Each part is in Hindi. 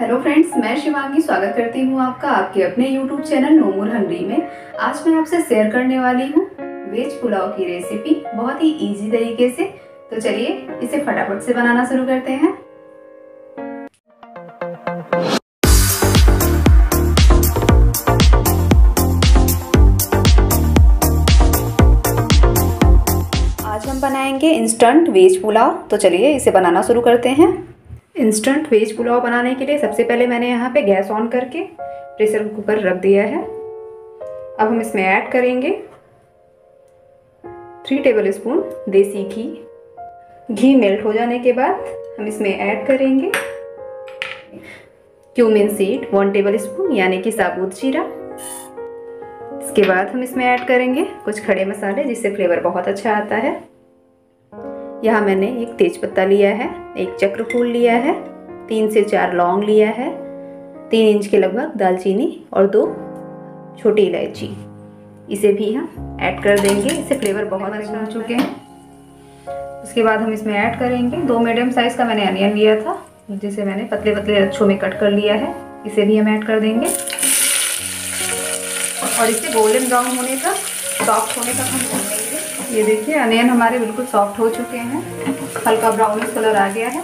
हेलो फ्रेंड्स मैं शिवांगी स्वागत करती हूँ आपका आपके अपने यूट्यूब चैनल नोमूर हंगरी में। आज मैं आपसे शेयर करने वाली हूँ वेज पुलाव की रेसिपी बहुत ही इजी तरीके से। तो चलिए इसे फटाफट से बनाना शुरू करते हैं। आज हम बनाएँगे इंस्टेंट वेज पुलाव तो चलिए इसे बनाना शुरू करते हैं। इंस्टेंट वेज पुलाव बनाने के लिए सबसे पहले मैंने यहाँ पे गैस ऑन करके प्रेशर कुकर रख दिया है। अब हम इसमें ऐड करेंगे थ्री टेबल स्पून देसी घी। घी मेल्ट हो जाने के बाद हम इसमें ऐड करेंगे cumin seed one tablespoon यानी कि साबुत जीरा। इसके बाद हम इसमें ऐड करेंगे कुछ खड़े मसाले जिससे फ्लेवर बहुत अच्छा आता है। यहाँ मैंने एक तेज पत्ता लिया है एक चक्र फूल लिया है तीन से चार लौंग लिया है तीन इंच के लगभग दालचीनी और दो छोटी इलायची। इसे भी हम ऐड कर देंगे। इससे फ्लेवर बहुत अच्छा हो चुके हैं। उसके बाद हम इसमें ऐड करेंगे। दो मीडियम साइज़ का मैंने अनियन लिया था जिसे मैंने पतले पतले अच्छों में कट कर लिया है। इसे भी हम ऐड कर देंगे। और इसे गोल्डन ब्राउन होने तक सॉफ्ट होने तक हम ये देखिए, अनियन हमारे बिल्कुल सॉफ्ट हो चुके हैं। हल्का ब्राउनिश कलर आ गया है।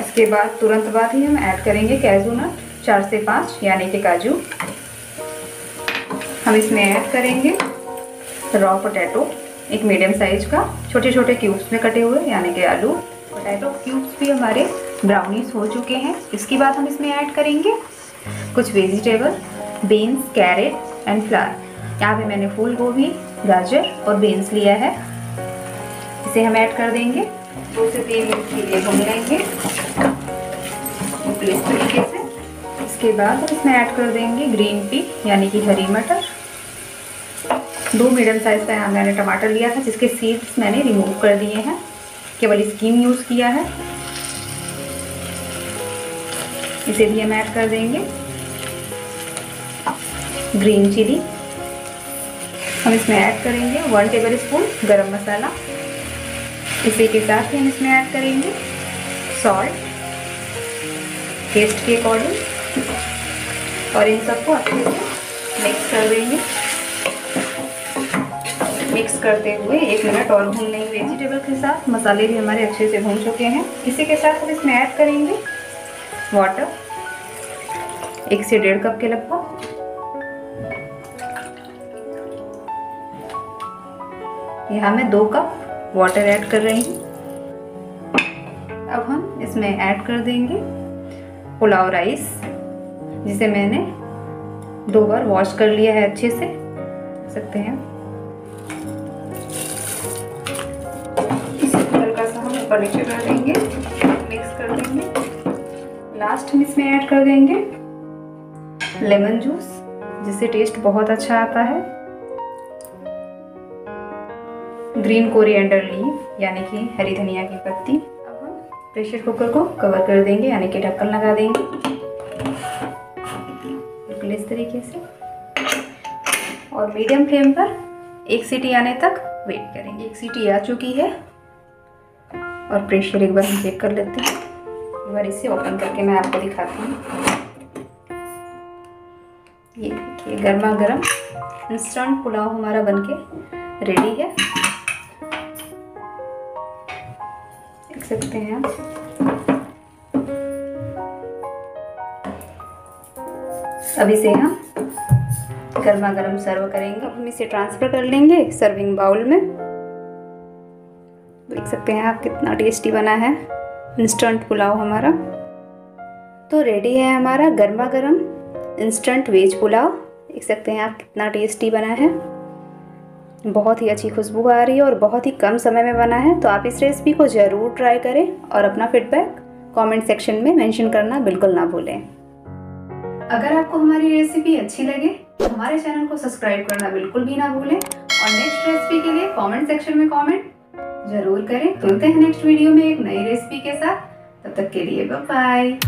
इसके बाद तुरंत बाद ही हम ऐड करेंगे कैजू नट चार से पाँच, यानी कि काजू। हम इसमें ऐड करेंगे रॉ पोटैटो एक मीडियम साइज़ का छोटे छोटे क्यूब्स में कटे हुए, यानी कि आलू। पोटैटो क्यूब्स भी हमारे ब्राउनिश हो चुके हैं। इसके बाद हम इसमें ऐड करेंगे कुछ vegetable beans carrot and flower यहाँ पे मैंने फूल गोभी, गाजर और बीन्स लिया है। इसे हम ऐड कर देंगे। दो से तीन मिनट के लिए भून लेंगे। इस तरीके से। इसके बाद हम इसमें ऐड कर देंगे ग्रीन पी यानी कि हरी मटर। दो मीडियम साइज़ का यहाँ मैंने टमाटर लिया था, जिसके सीड्स मैंने रिमूव कर दिए हैं। केवल स्कीम यूज़ किया है। इसे भी हम ऐड कर देंगे। ग्रीन चिली हम इसमें ऐड करेंगे वन टेबल स्पून गर्म मसाला। इसी के साथ ही हम इसमें ऐड करेंगे सॉल्ट टेस्ट के अकॉर्डिंग और इन सबको अच्छे से मिक्स कर देंगे। मिक्स करते हुए एक मिनट और भून लेंगे। वेजिटेबल के साथ मसाले भी हमारे अच्छे से भून चुके हैं। इसी के साथ हम इसमें ऐड करेंगे वाटर एक से डेढ़ कप के लगभग यहाँ मैं दो कप वाटर ऐड कर रही हूँ। अब हम इसमें ऐड कर देंगे पुलाव राइस जिसे मैंने दो बार वॉश कर लिया है अच्छे से। सकते हैं? देंगे मिक्स कर देंगे। लास्ट में इसमें ऐड कर देंगे लेमन जूस जिससे टेस्ट बहुत अच्छा आता है। ग्रीन कोरिएंडर लीव यानी कि हरी धनिया की पत्ती। अब हम प्रेशर कुकर को कवर कर देंगे, यानी कि ढक्कन लगा देंगे। बिल्कुल इस तरीके से। और मीडियम फ्लेम पर एक सीटी आने तक वेट करेंगे। एक सीटी आ चुकी है। और प्रेशर एक बार हम चेक कर लेते हैं। एक बार इसे ओपन करके मैं आपको दिखाती हूँ। ये देखिए गर्मा गर्म इंस्टेंट पुलाव हमारा बनके रेडी है। सकते हैं अब इसे हम गर्मा गर्म सर्व करेंगे। हम इसे ट्रांसफ़र कर लेंगे सर्विंग बाउल में। देख सकते हैं आप कितना टेस्टी बना है। इंस्टेंट पुलाव हमारा। तो रेडी है हमारा गर्मा गर्म इंस्टेंट वेज पुलाव। देख सकते हैं आप कितना टेस्टी बना है। बहुत ही अच्छी खुशबू आ रही है और बहुत ही कम समय में बना है तो आप इस रेसिपी को ज़रूर ट्राई करें और अपना फीडबैक कमेंट सेक्शन में मेंशन करना बिल्कुल ना भूलें। अगर आपको हमारी रेसिपी अच्छी लगे तो हमारे चैनल को सब्सक्राइब करना बिल्कुल भी ना भूलें और नेक्स्ट रेसिपी के लिए कमेंट सेक्शन में कमेंट ज़रूर करें। मिलते हैं नेक्स्ट वीडियो में एक नई रेसिपी के साथ। तब तक के लिए बाय